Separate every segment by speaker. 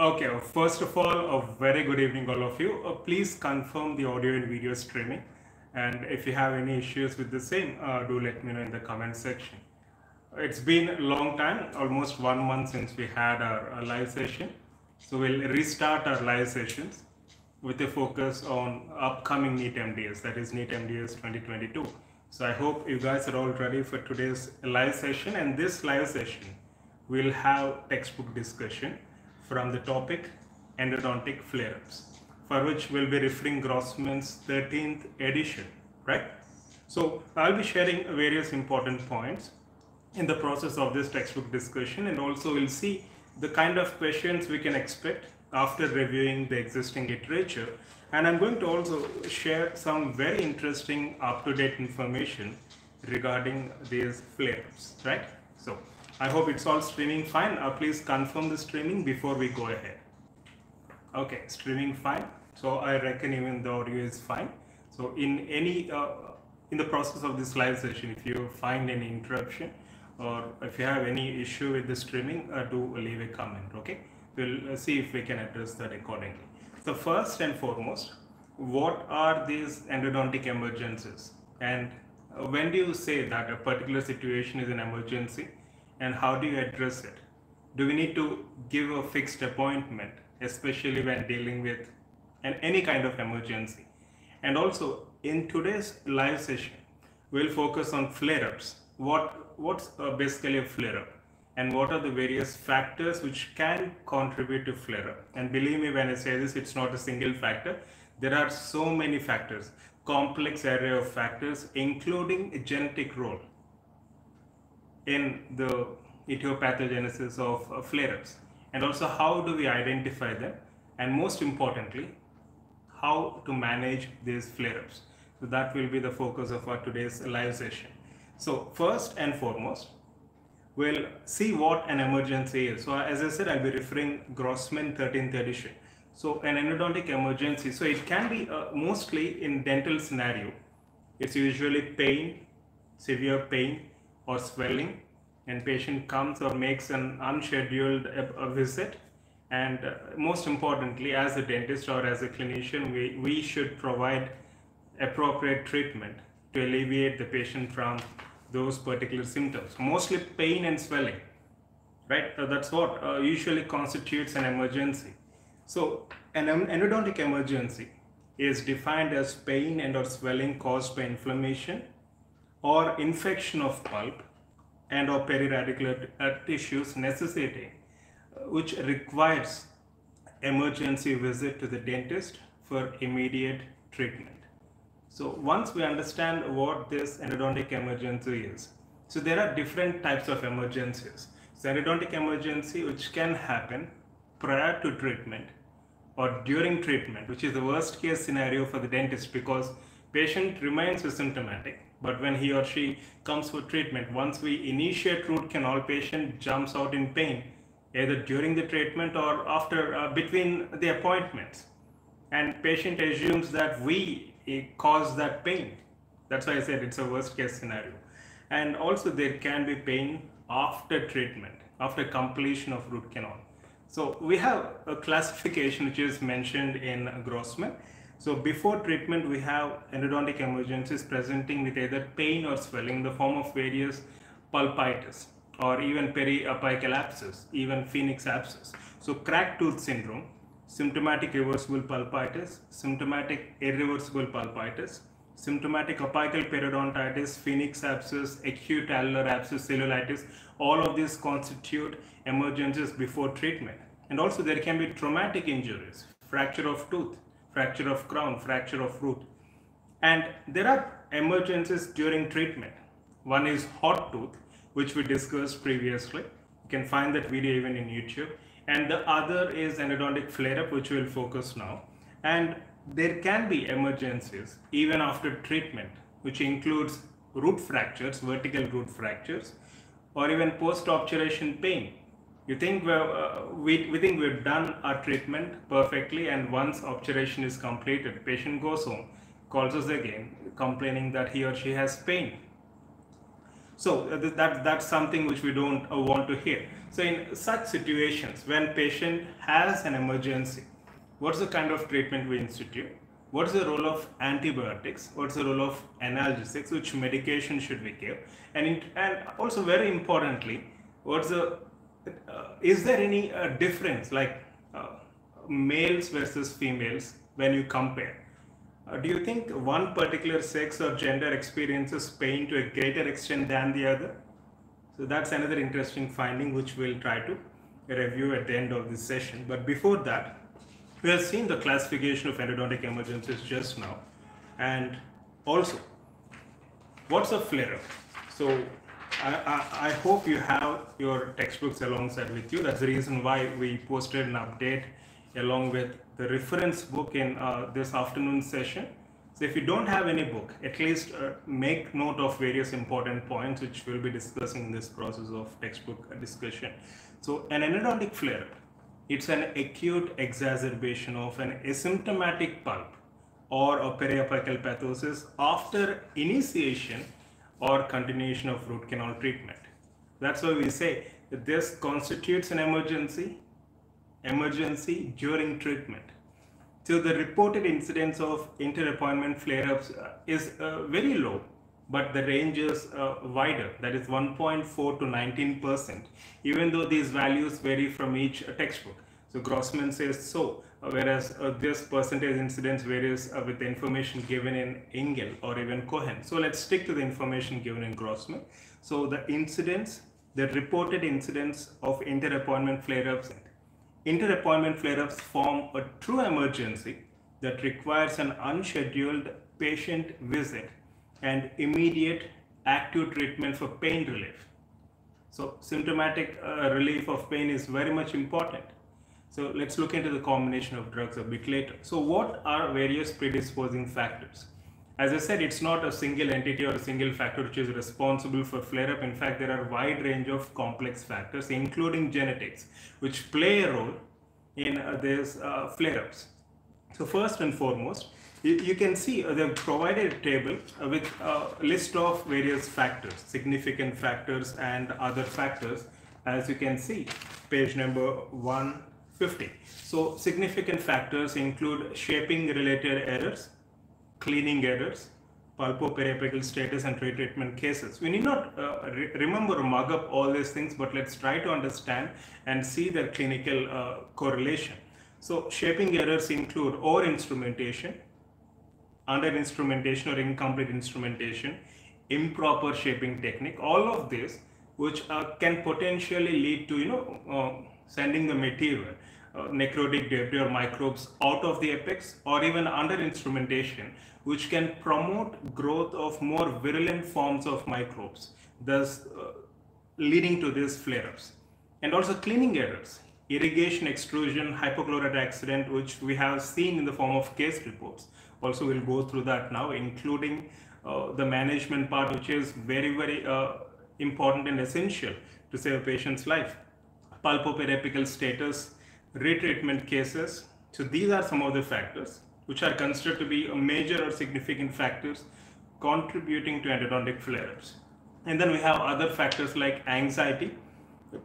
Speaker 1: Okay, uh, first of all, a very good evening, all of you. Uh, please confirm the audio and video streaming. And if you have any issues with the same, uh, do let me know in the comment section. It's been a long time, almost one month since we had our, our live session. So we'll restart our live sessions with a focus on upcoming NEET MDS, that is NEET MDS 2022. So I hope you guys are all ready for today's live session. And this live session will have textbook discussion from the topic endodontic flare-ups, for which we'll be referring Grossman's 13th edition, right? So I'll be sharing various important points in the process of this textbook discussion and also we'll see the kind of questions we can expect after reviewing the existing literature and I'm going to also share some very interesting up-to-date information regarding these flare-ups, right? I hope it's all streaming fine. Uh, please confirm the streaming before we go ahead. Okay, streaming fine. So I reckon even the audio is fine. So in any, uh, in the process of this live session, if you find any interruption or if you have any issue with the streaming, uh, do leave a comment, okay? We'll uh, see if we can address that accordingly. So first and foremost, what are these endodontic emergencies? And uh, when do you say that a particular situation is an emergency? And how do you address it? Do we need to give a fixed appointment, especially when dealing with an, any kind of emergency? And also, in today's live session, we'll focus on flare-ups. What, what's uh, basically a flare-up? And what are the various factors which can contribute to flare-up? And believe me when I say this, it's not a single factor. There are so many factors, complex array of factors, including a genetic role in the etiopathogenesis of uh, flare-ups. And also how do we identify them? And most importantly how to manage these flare-ups. So that will be the focus of our today's live session. So first and foremost we'll see what an emergency is. So as i said i'll be referring grossman 13th edition. So an endodontic emergency. So it can be uh, mostly in dental scenario. It's usually pain severe pain or swelling and patient comes or makes an unscheduled visit. And uh, most importantly as a dentist or as a clinician we, we should provide appropriate treatment to alleviate the patient from those particular symptoms mostly pain and swelling right? Uh, that's what uh, usually constitutes an emergency. So an endodontic emergency is defined as pain and or swelling caused by inflammation or infection of pulp and or periradicular uh, tissues necessitating uh, which requires emergency visit to the dentist for immediate treatment. So once we understand what this endodontic emergency is, so there are different types of emergencies. So endodontic emergency which can happen prior to treatment or during treatment, which is the worst case scenario for the dentist because patient remains asymptomatic but when he or she comes for treatment once we initiate root canal patient jumps out in pain either during the treatment or after uh, between the appointments. And patient assumes that we uh, cause that pain. That's why i said it's a worst case scenario. And also there can be pain after treatment after completion of root canal. So we have a classification which is mentioned in grossman so before treatment, we have endodontic emergencies presenting with either pain or swelling in the form of various pulpitis or even periapical abscess, even phoenix abscess. So cracked tooth syndrome, symptomatic reversible pulpitis, symptomatic irreversible pulpitis, symptomatic apical periodontitis, phoenix abscess, acute alveolar abscess, cellulitis, all of these constitute emergencies before treatment. And also there can be traumatic injuries, fracture of tooth, fracture of crown, fracture of root. And there are emergencies during treatment. One is hot tooth, which we discussed previously. You can find that video even in YouTube. And the other is endodontic flare-up, which we'll focus now. And there can be emergencies even after treatment, which includes root fractures, vertical root fractures, or even post-obturation pain, you think uh, we, we think we've done our treatment perfectly and once obturation is completed patient goes home calls us again complaining that he or she has pain So uh, that, that's something which we don't uh, want to hear. So in such situations, when patient has an emergency, what's the kind of treatment we institute? What's the role of antibiotics? What's the role of analgesics? Which medication should we give? And, in, and also very importantly, what's the, is there any uh, difference like uh, males versus females when you compare? Uh, do you think one particular sex or gender experiences pain to a greater extent than the other? So that's another interesting finding which we'll try to review at the end of this session. But before that, we have seen the classification of endodontic emergencies just now. And also, what's a flare-up? So I, I, I, hope you have your textbooks alongside with you. That's the reason why we posted an update along with the reference book in uh, this afternoon session. So if you don't have any book, at least uh, make note of various important points which we'll be discussing in this process of textbook discussion. So an endodontic flare, it's an acute exacerbation of an asymptomatic pulp or a periapical pathosis after initiation or continuation of root canal treatment. That's why we say this constitutes an emergency emergency during treatment. So the reported incidence of inter-appointment flare-ups uh, is uh, very low, but the range is uh, wider, that is 1.4 to 19%, even though these values vary from each textbook. So Grossman says so, uh, whereas uh, this percentage incidence varies uh, with the information given in Ingle or even Cohen. So let's stick to the information given in Grossman. So the incidence, the reported incidence of inter-appointment flare-ups Inter-appointment flare-ups form a true emergency that requires an unscheduled patient visit and immediate acute treatment for pain relief. So symptomatic uh, relief of pain is very much important. So let's look into the combination of drugs a bit later. So what are various predisposing factors? As I said, it's not a single entity or a single factor which is responsible for flare-up. In fact, there are wide range of complex factors, including genetics, which play a role in uh, these uh, flare-ups. So first and foremost, you, you can see uh, they've provided a table uh, with a list of various factors, significant factors and other factors. As you can see, page number 150. So significant factors include shaping related errors, cleaning errors, pulpoperiapical status and retreatment cases. We need not uh, re remember or mug up all these things, but let's try to understand and see their clinical uh, correlation. So shaping errors include over instrumentation, under instrumentation or incomplete instrumentation, improper shaping technique, all of this which uh, can potentially lead to, you know, uh, sending the material necrotic debris or microbes out of the apex or even under instrumentation which can promote growth of more virulent forms of microbes thus uh, leading to these flare-ups. And also cleaning errors irrigation extrusion hypochlorite accident which we have seen in the form of case reports. Also we'll go through that now including uh, the management part which is very very uh, important and essential to save a patient's life. Pulpoperiapical status retreatment cases. So these are some of the factors which are considered to be a major or significant factors contributing to endodontic flare-ups. And then we have other factors like anxiety,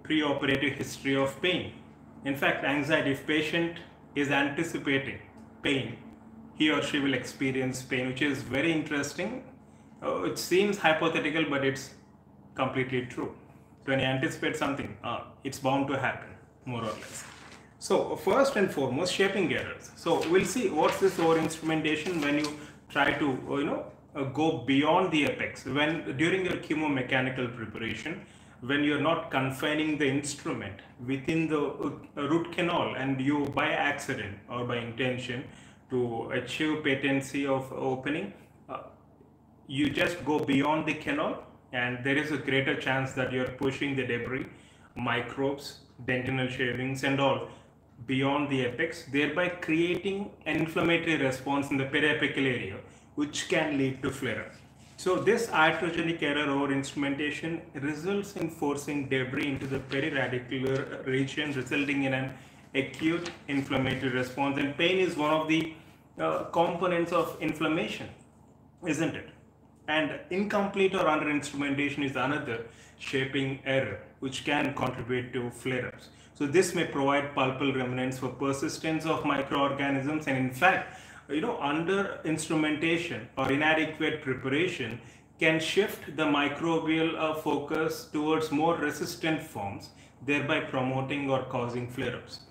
Speaker 1: preoperative history of pain. In fact, anxiety, if patient is anticipating pain, he or she will experience pain, which is very interesting. Uh, it seems hypothetical, but it's completely true. When you anticipate something, uh, it's bound to happen, more or less. So first and foremost, shaping errors. So we'll see what's this over instrumentation when you try to, you know, uh, go beyond the apex. When during your chemomechanical preparation, when you're not confining the instrument within the uh, root canal and you by accident or by intention to achieve patency of opening, uh, you just go beyond the canal and there is a greater chance that you're pushing the debris, microbes, dentinal shavings and all beyond the apex, thereby creating an inflammatory response in the periapical area, which can lead to flare-up. So this iatrogenic error or instrumentation results in forcing debris into the periradicular region, resulting in an acute inflammatory response. And pain is one of the uh, components of inflammation, isn't it? And incomplete or under instrumentation is another shaping error, which can contribute to flare-ups. So this may provide pulpal remnants for persistence of microorganisms and in fact, you know, under instrumentation or inadequate preparation can shift the microbial uh, focus towards more resistant forms, thereby promoting or causing flare-ups.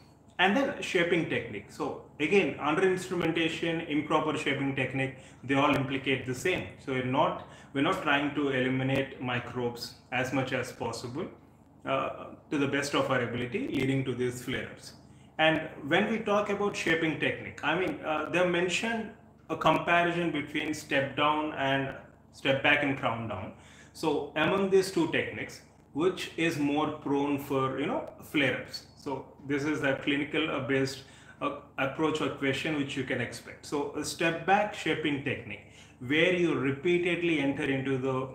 Speaker 1: And then shaping technique. So again, under instrumentation, improper shaping technique, they all implicate the same. So we're not we're not trying to eliminate microbes as much as possible uh, to the best of our ability, leading to these flare-ups. And when we talk about shaping technique, I mean, uh, they mentioned a comparison between step down and step back and crown down. So among these two techniques, which is more prone for, you know, flare-ups? So this is a clinical uh, based uh, approach or question which you can expect. So a step back shaping technique, where you repeatedly enter into the,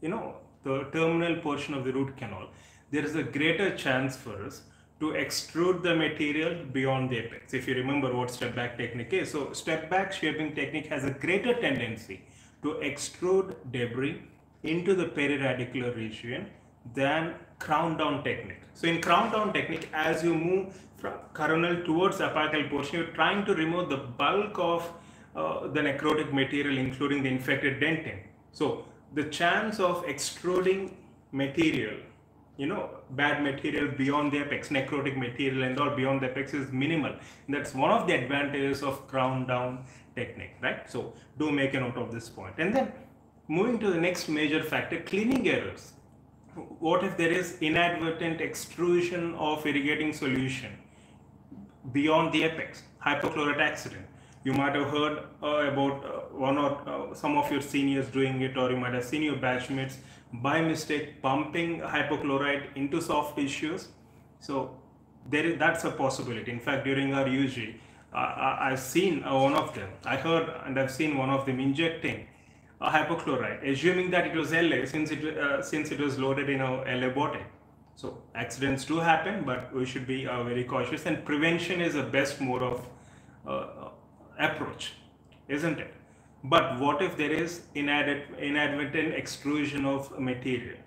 Speaker 1: you know, the terminal portion of the root canal, there is a greater chance for us to extrude the material beyond the apex. If you remember what step back technique is. So step back shaping technique has a greater tendency to extrude debris into the periradicular region than crown down technique. So in crown down technique, as you move from coronal towards apical portion, you're trying to remove the bulk of uh, the necrotic material, including the infected dentin. So the chance of extruding material you know bad material beyond the apex necrotic material and all beyond the apex is minimal. That's one of the advantages of crown down technique right? So do make a note of this point. And then moving to the next major factor cleaning errors. What if there is inadvertent extrusion of irrigating solution beyond the apex hypochlorite accident you might have heard uh, about uh, one or uh, some of your seniors doing it or you might have seen your batchmates by mistake pumping hypochlorite into soft tissues. So there is that's a possibility. In fact, during our UG, I, have seen uh, one of them. I heard and I've seen one of them injecting a hypochlorite, assuming that it was LA since it uh, since it was loaded in a LA bottle. So accidents do happen, but we should be uh, very cautious. And prevention is the best mode of approach, isn't it? But what if there is inadvertent extrusion of material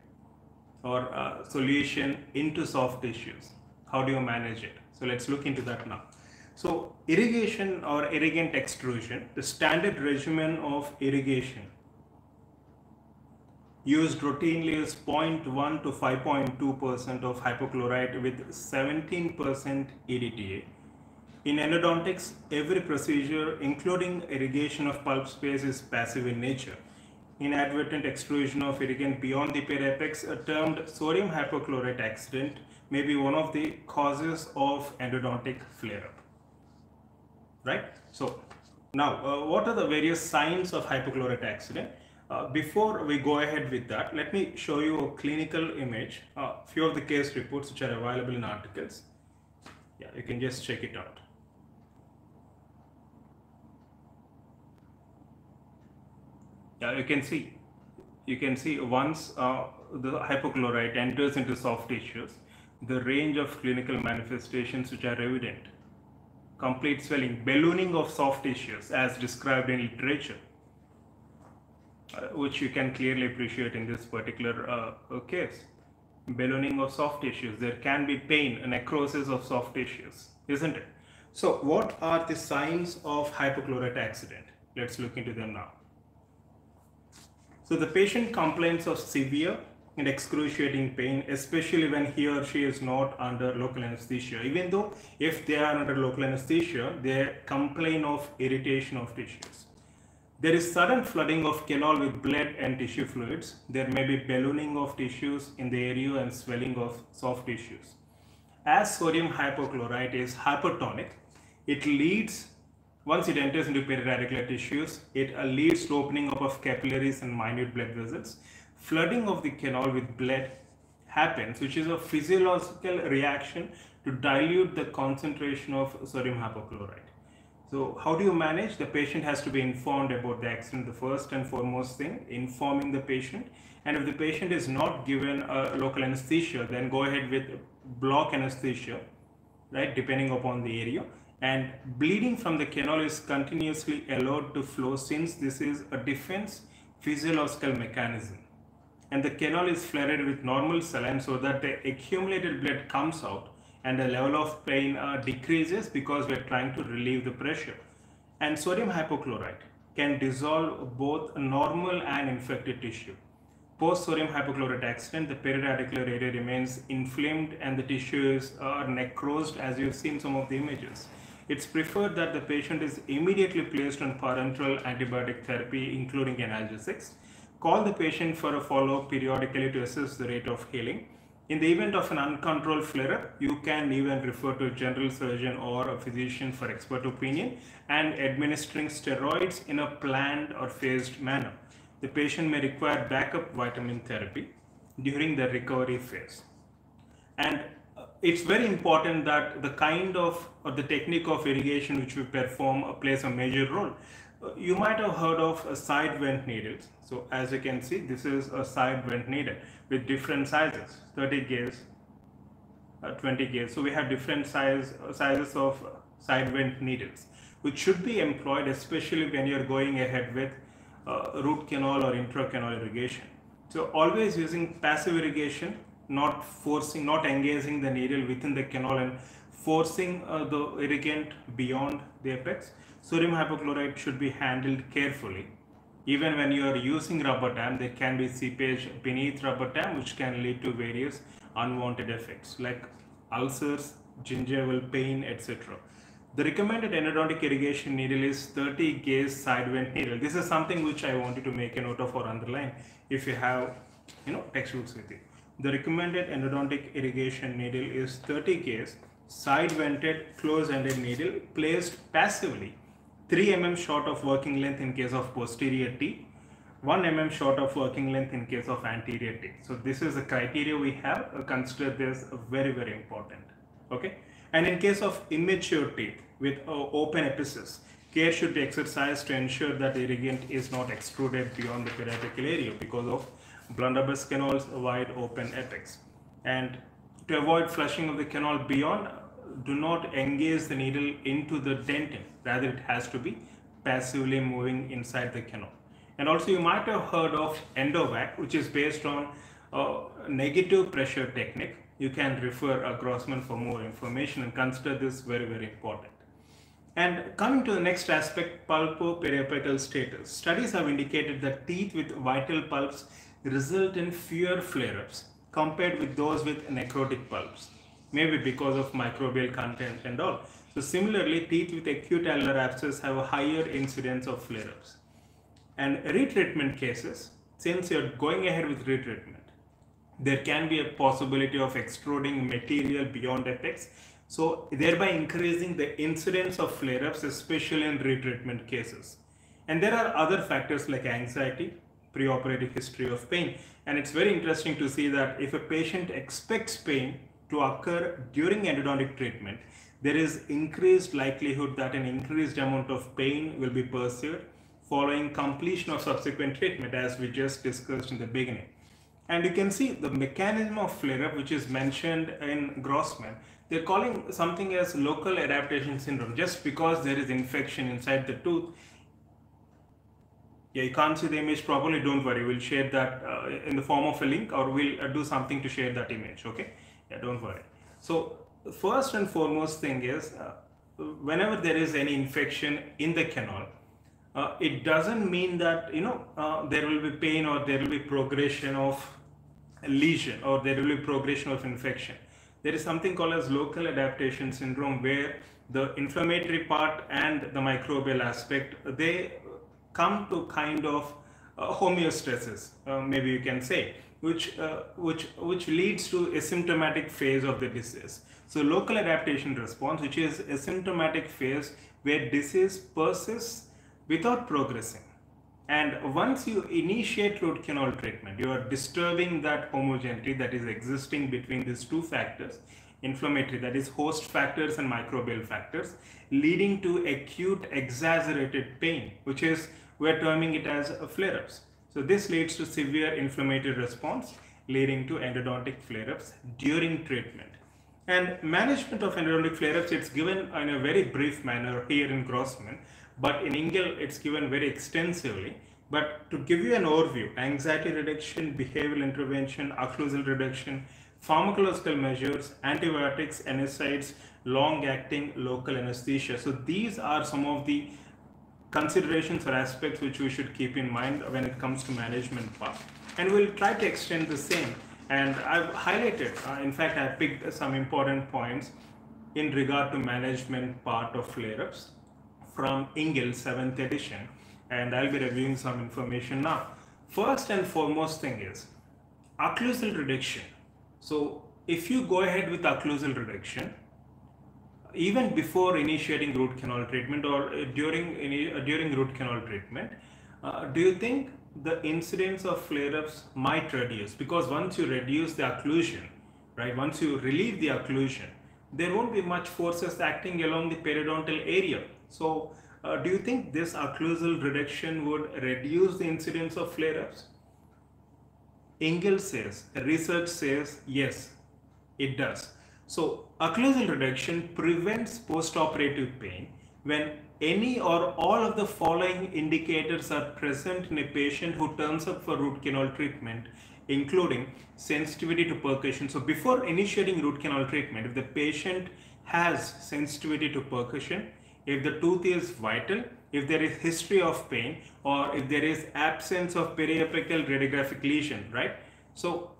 Speaker 1: or uh, solution into soft tissues? How do you manage it? So let's look into that now. So irrigation or irrigant extrusion, the standard regimen of irrigation used routinely is 0.1 to 5.2% of hypochlorite with 17% EDTA in endodontics, every procedure, including irrigation of pulp space, is passive in nature. Inadvertent extrusion of irrigant beyond the periapex, termed sodium hypochlorite accident, may be one of the causes of endodontic flare-up. Right? So, now, uh, what are the various signs of hypochlorite accident? Uh, before we go ahead with that, let me show you a clinical image, a uh, few of the case reports which are available in articles. Yeah, you can just check it out. Yeah, you can see. You can see once uh, the hypochlorite enters into soft tissues the range of clinical manifestations which are evident. Complete swelling ballooning of soft tissues as described in literature uh, which you can clearly appreciate in this particular uh, case. Ballooning of soft tissues there can be pain necrosis of soft tissues isn't it? So what are the signs of hypochlorite accident? Let's look into them now so the patient complains of severe and excruciating pain, especially when he or she is not under local anesthesia. Even though if they are under local anesthesia, they complain of irritation of tissues. There is sudden flooding of canal with blood and tissue fluids. There may be ballooning of tissues in the area and swelling of soft tissues. As sodium hypochlorite is hypertonic, it leads once it enters into periradicular tissues, it leads to opening up of capillaries and minute blood vessels. Flooding of the canal with blood happens, which is a physiological reaction to dilute the concentration of sodium hypochlorite. So how do you manage? The patient has to be informed about the accident, the first and foremost thing, informing the patient. And if the patient is not given a local anesthesia, then go ahead with block anesthesia, right, depending upon the area and bleeding from the canal is continuously allowed to flow since this is a defense physiological mechanism. And the canal is flared with normal saline so that the accumulated blood comes out and the level of pain uh, decreases because we're trying to relieve the pressure. And sodium hypochlorite can dissolve both normal and infected tissue. Post sodium hypochlorite accident, the periradicular area remains inflamed and the tissues are necrosed as you've seen some of the images. It's preferred that the patient is immediately placed on parenteral antibiotic therapy, including analgesics. Call the patient for a follow-up periodically to assess the rate of healing. In the event of an uncontrolled flare-up, you can even refer to a general surgeon or a physician for expert opinion and administering steroids in a planned or phased manner. The patient may require backup vitamin therapy during the recovery phase. And it's very important that the kind of or the technique of irrigation which we perform plays a major role. You might have heard of side vent needles. So as you can see, this is a side vent needle with different sizes, 30 gauge, uh, 20 gauge. So we have different size uh, sizes of side vent needles, which should be employed especially when you're going ahead with uh, root canal or intra canal irrigation. So always using passive irrigation not forcing, not engaging the needle within the canal and forcing uh, the irrigant beyond the apex. Sodium hypochlorite should be handled carefully. Even when you are using rubber dam, there can be seepage beneath rubber dam which can lead to various unwanted effects like ulcers, gingival pain, etc. The recommended endodontic irrigation needle is 30 gauge side vent needle. This is something which I wanted to make a note of or underline if you have you know textbooks with you. The recommended endodontic irrigation needle is 30 gauge side vented close-ended needle placed passively 3 mm short of working length in case of posterior teeth 1 mm short of working length in case of anterior teeth. So this is the criteria we have. Uh, consider this very, very important. Okay. And in case of immature teeth with uh, open apices, care should be exercised to ensure that irrigant is not extruded beyond the periapical area because of blunderbuss canal's wide open apex. And to avoid flushing of the canal beyond, do not engage the needle into the dentin. Rather, it has to be passively moving inside the canal. And also, you might have heard of endovac, which is based on negative pressure technique. You can refer a Grossman for more information and consider this very, very important. And coming to the next aspect, pulpo-periapical status. Studies have indicated that teeth with vital pulps result in fewer flare-ups compared with those with necrotic pulps, maybe because of microbial content and all. So similarly, teeth with acute alveolar abscess have a higher incidence of flare-ups. And retreatment cases, since you're going ahead with retreatment, there can be a possibility of extruding material beyond apex, so thereby increasing the incidence of flare-ups, especially in retreatment cases. And there are other factors like anxiety, preoperative history of pain. And it's very interesting to see that if a patient expects pain to occur during endodontic treatment, there is increased likelihood that an increased amount of pain will be pursued following completion of subsequent treatment as we just discussed in the beginning. And you can see the mechanism of flare-up which is mentioned in Grossman. They're calling something as local adaptation syndrome just because there is infection inside the tooth yeah, you can't see the image properly, don't worry. We'll share that uh, in the form of a link or we'll uh, do something to share that image, okay? Yeah, don't worry. So first and foremost thing is, uh, whenever there is any infection in the canal, uh, it doesn't mean that, you know, uh, there will be pain or there will be progression of lesion or there will be progression of infection. There is something called as local adaptation syndrome where the inflammatory part and the microbial aspect, they come to kind of uh, homeostasis, uh, maybe you can say, which, uh, which, which leads to asymptomatic phase of the disease. So local adaptation response, which is a symptomatic phase where disease persists without progressing. And once you initiate root canal treatment, you are disturbing that homogeneity that is existing between these two factors, inflammatory, that is host factors and microbial factors, leading to acute exaggerated pain, which is we're terming it as flare-ups. So this leads to severe inflammatory response leading to endodontic flare-ups during treatment. And management of endodontic flare-ups, it's given in a very brief manner here in Grossman, but in Ingle, it's given very extensively. But to give you an overview, anxiety reduction, behavioral intervention, occlusal reduction, pharmacological measures, antibiotics, NSAIDs, long-acting local anesthesia. So these are some of the considerations or aspects which we should keep in mind when it comes to management part. And we'll try to extend the same. And I've highlighted, uh, in fact, I picked some important points in regard to management part of flare-ups from Ingle 7th edition. And I'll be reviewing some information now. First and foremost thing is occlusal reduction. So if you go ahead with occlusal reduction, even before initiating root canal treatment or uh, during uh, during root canal treatment, uh, do you think the incidence of flare-ups might reduce? Because once you reduce the occlusion, right, once you relieve the occlusion, there won't be much forces acting along the periodontal area. So, uh, do you think this occlusal reduction would reduce the incidence of flare-ups? Ingle says, research says, yes, it does. So occlusal reduction prevents postoperative pain when any or all of the following indicators are present in a patient who turns up for root canal treatment, including sensitivity to percussion. So before initiating root canal treatment, if the patient has sensitivity to percussion, if the tooth is vital, if there is history of pain, or if there is absence of periapical radiographic lesion, right? So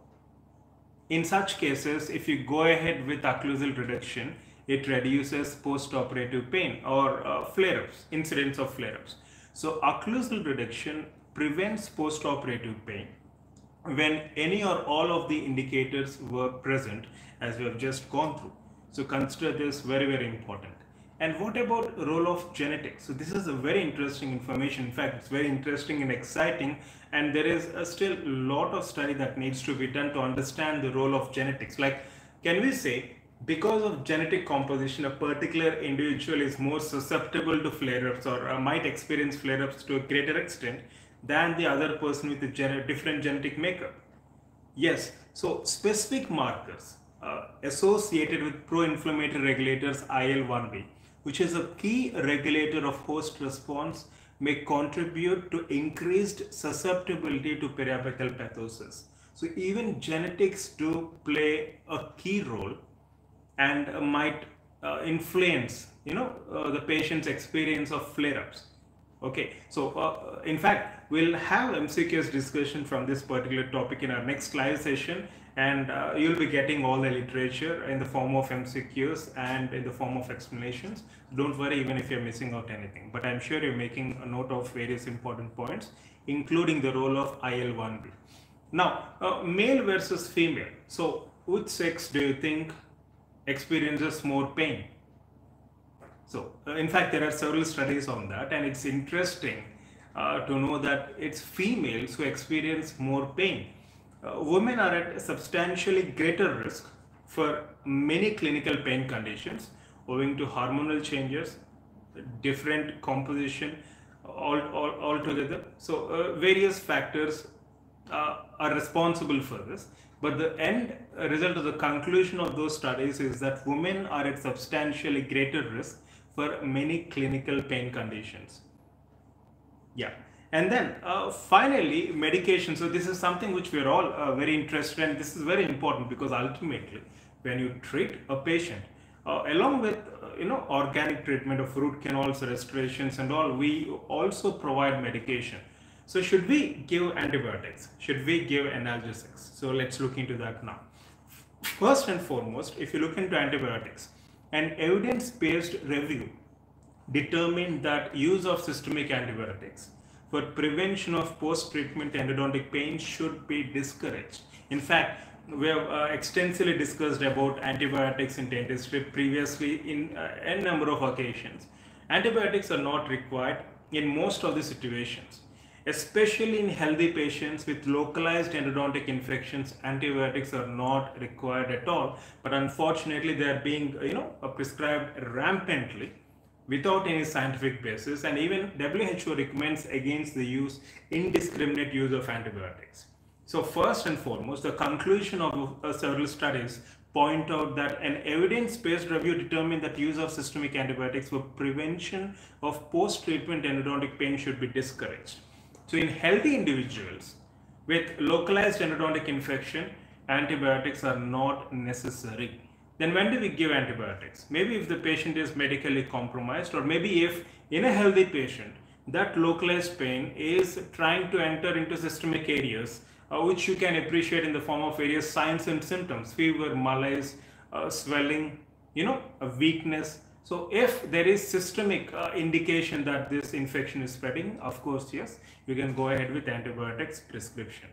Speaker 1: in such cases, if you go ahead with occlusal reduction, it reduces post-operative pain or uh, flare-ups, incidence of flare-ups. So occlusal reduction prevents post-operative pain when any or all of the indicators were present as we have just gone through. So consider this very, very important. And what about role of genetics? So this is a very interesting information. In fact, it's very interesting and exciting. And there is a still a lot of study that needs to be done to understand the role of genetics. Like, can we say because of genetic composition, a particular individual is more susceptible to flare-ups or uh, might experience flare-ups to a greater extent than the other person with a gen different genetic makeup? Yes. So specific markers uh, associated with pro-inflammatory regulators IL-1B which is a key regulator of host response, may contribute to increased susceptibility to periapical pathosis. So even genetics do play a key role and might uh, influence, you know, uh, the patient's experience of flare-ups. Okay, so uh, in fact, we'll have MCQs discussion from this particular topic in our next live session and uh, you'll be getting all the literature in the form of MCQs and in the form of explanations. Don't worry even if you're missing out anything, but I'm sure you're making a note of various important points, including the role of IL-1B. Now, uh, male versus female. So, which sex do you think experiences more pain? So, uh, in fact, there are several studies on that, and it's interesting uh, to know that it's females who experience more pain uh, women are at substantially greater risk for many clinical pain conditions owing to hormonal changes, different composition all, all, all together. So uh, various factors uh, are responsible for this. But the end result of the conclusion of those studies is that women are at substantially greater risk for many clinical pain conditions. Yeah. And then uh, finally, medication. So this is something which we are all uh, very interested in. This is very important because ultimately, when you treat a patient, uh, along with uh, you know organic treatment of root canals, restorations, and all, we also provide medication. So should we give antibiotics? Should we give analgesics? So let's look into that now. First and foremost, if you look into antibiotics, an evidence-based review determined that use of systemic antibiotics for prevention of post-treatment endodontic pain should be discouraged. In fact, we have uh, extensively discussed about antibiotics in dentistry previously in uh, a number of occasions. Antibiotics are not required in most of the situations. Especially in healthy patients with localized endodontic infections, antibiotics are not required at all. But unfortunately, they are being, you know, prescribed rampantly without any scientific basis and even WHO recommends against the use indiscriminate use of antibiotics. So first and foremost, the conclusion of uh, several studies point out that an evidence-based review determined that use of systemic antibiotics for prevention of post-treatment endodontic pain should be discouraged. So in healthy individuals with localized endodontic infection, antibiotics are not necessary. Then when do we give antibiotics? Maybe if the patient is medically compromised or maybe if in a healthy patient that localized pain is trying to enter into systemic areas uh, which you can appreciate in the form of various signs and symptoms, fever, malaise, uh, swelling, you know, a weakness. So if there is systemic uh, indication that this infection is spreading, of course, yes, you can go ahead with antibiotics prescription.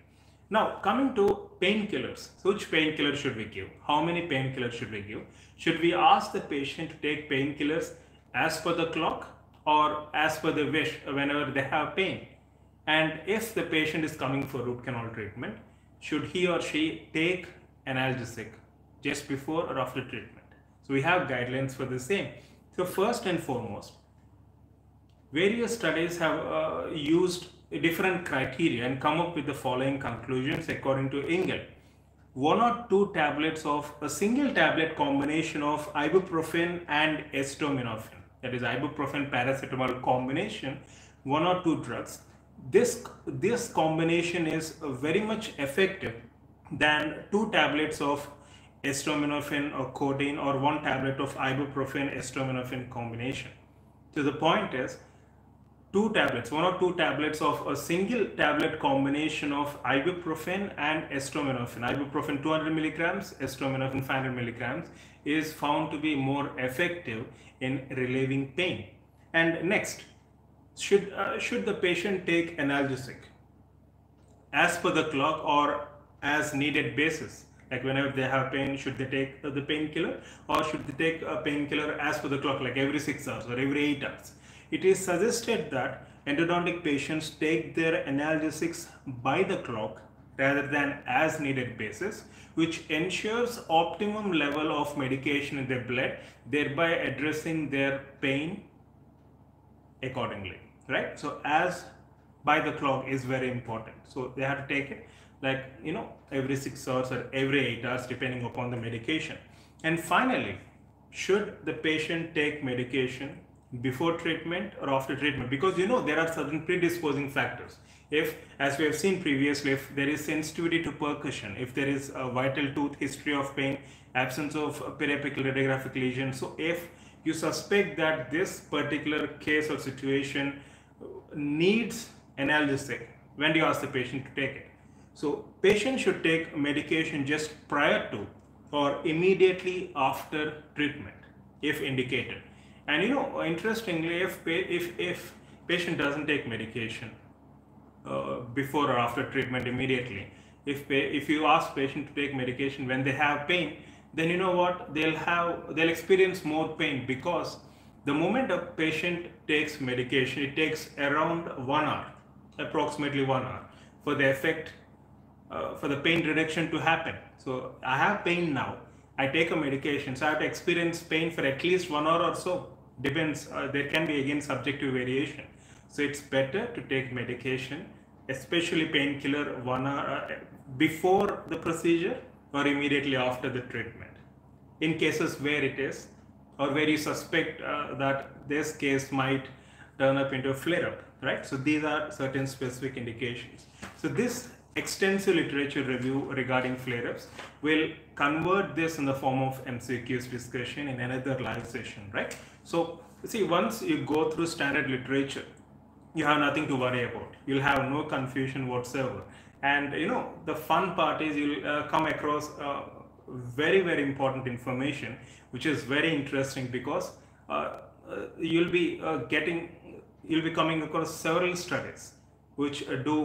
Speaker 1: Now, coming to painkillers, which painkiller should we give? How many painkillers should we give? Should we ask the patient to take painkillers as per the clock or as per the wish whenever they have pain? And if the patient is coming for root canal treatment, should he or she take analgesic just before or after treatment? So we have guidelines for the same. So first and foremost, various studies have uh, used different criteria and come up with the following conclusions according to Ingle. One or two tablets of a single tablet combination of ibuprofen and acetaminophen, that is ibuprofen paracetamol combination, one or two drugs. This, this combination is very much effective than two tablets of acetaminophen or codeine or one tablet of ibuprofen acetaminophen combination. So the point is two tablets, one or two tablets of a single tablet combination of ibuprofen and acetaminophen. Ibuprofen 200 milligrams, acetaminophen 500 milligrams is found to be more effective in relieving pain. And next, should, uh, should the patient take analgesic as per the clock or as needed basis? Like whenever they have pain, should they take the painkiller or should they take a painkiller as per the clock, like every six hours or every eight hours? It is suggested that endodontic patients take their analgesics by the clock rather than as needed basis, which ensures optimum level of medication in their blood, thereby addressing their pain accordingly, right? So as by the clock is very important. So they have to take it like, you know, every six hours or every eight hours, depending upon the medication. And finally, should the patient take medication before treatment or after treatment? Because you know there are certain predisposing factors. If as we have seen previously if there is sensitivity to percussion if there is a vital tooth history of pain absence of periapical radiographic lesion so if you suspect that this particular case or situation needs analgesic when do you ask the patient to take it? So patient should take medication just prior to or immediately after treatment if indicated and you know, interestingly, if if if patient doesn't take medication uh, before or after treatment immediately, if if you ask patient to take medication when they have pain, then you know what they'll have they'll experience more pain because the moment a patient takes medication, it takes around one hour, approximately one hour, for the effect uh, for the pain reduction to happen. So I have pain now. I take a medication, so I have to experience pain for at least one hour or so depends uh, there can be again subjective variation. So it's better to take medication especially painkiller one hour uh, before the procedure or immediately after the treatment. In cases where it is or where you suspect uh, that this case might turn up into a flare up right? So these are certain specific indications. So this extensive literature review regarding flare-ups will convert this in the form of MCQs discussion in another live session, right? So see, once you go through standard literature, you have nothing to worry about. You'll have no confusion whatsoever. And you know, the fun part is you'll uh, come across uh, very, very important information, which is very interesting because uh, uh you'll be uh, getting, you'll be coming across several studies which uh, do,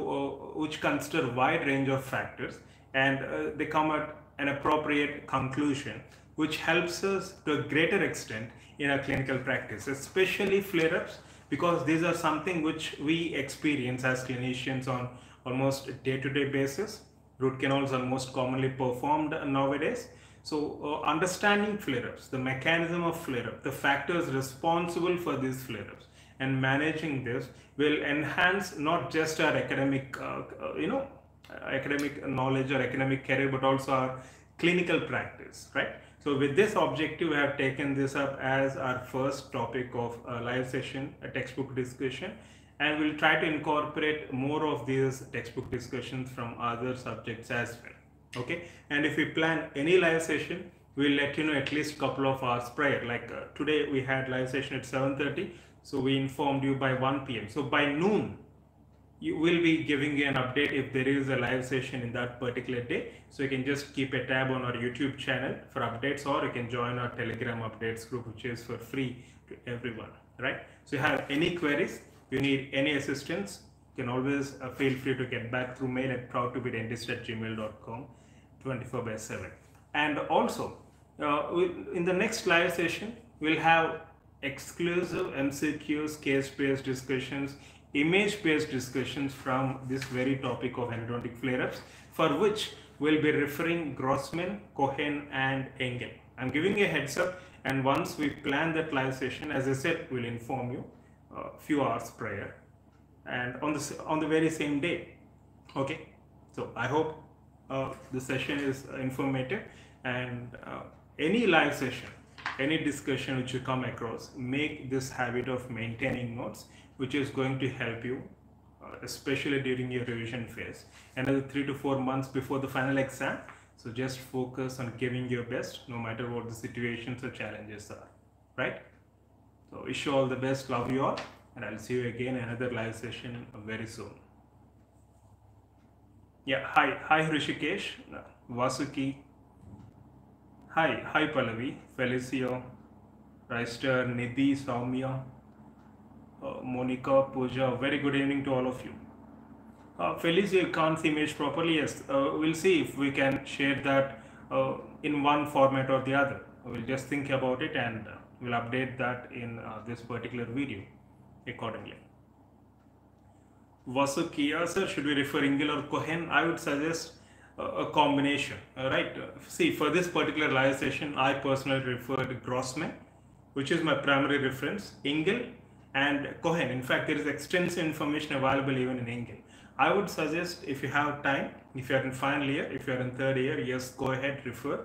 Speaker 1: which consider wide range of factors and they come at an appropriate conclusion, which helps us to a greater extent in our clinical practice, especially flare-ups, because these are something which we experience as clinicians on almost day-to-day -day basis. Root canals are most commonly performed nowadays. So uh, understanding flare-ups, the mechanism of flare-up, the factors responsible for these flare-ups and managing this will enhance not just our academic, uh, uh, you know, academic knowledge or academic career, but also our clinical practice, right? So with this objective, we have taken this up as our first topic of a live session, a textbook discussion. and we'll try to incorporate more of these textbook discussions from other subjects as well. Okay? And if we plan any live session we'll let you know at least couple of hours prior. Like uh, today we had live session at 7:30 so we informed you by 1 p.m so by noon you will be giving you an update if there is a live session in that particular day. So you can just keep a tab on our youtube channel for updates or you can join our telegram updates group which is for free to everyone right? So you have any queries you need any assistance you can always uh, feel free to get back through mail at proudtobedentist at gmail.com 24 by 7 and also uh, in the next live session we'll have exclusive mcqs case-based discussions image-based discussions from this very topic of endodontic flare-ups for which we'll be referring Grossman, Cohen and Ingle. I'm giving a heads up and once we plan that live session, as I said, we'll inform you a uh, few hours prior and on the, on the very same day. Okay, so I hope uh, the session is informative and uh, any live session, any discussion which you come across, make this habit of maintaining notes which is going to help you uh, especially during your revision phase. Another three to four months before the final exam. So just focus on giving your best no matter what the situations or challenges are right? So wish you all the best love you all and i'll see you again another live session very soon. Yeah hi hi hrishikesh vasuki. Hi hi pallavi felicio Reister, Nidhi, Soumya, uh, Monica, Pooja. Very good evening to all of you. Uh, you can't see image properly. Yes, uh, we'll see if we can share that uh, in one format or the other. We'll just think about it and uh, we'll update that in uh, this particular video accordingly. Vasukia, sir, should we refer Ingle or Cohen? I would suggest a combination, right? see, for this particular live session, I personally referred Grossman, which is my primary reference. Ingle and Cohen. In fact, there is extensive information available even in Ingle. I would suggest if you have time, if you are in final year, if you are in third year, yes, go ahead, refer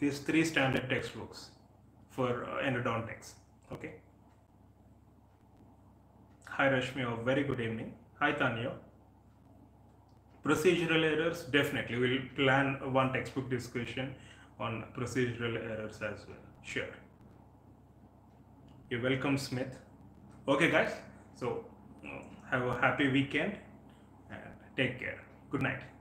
Speaker 1: these three standard textbooks for uh, endodontics. Okay. Hi Rashmi, a very good evening. Hi Tanya. Procedural errors, definitely. We'll plan one textbook discussion on procedural errors as well. Sure. You're welcome, Smith okay guys. So uh, have a happy weekend and take care. Good night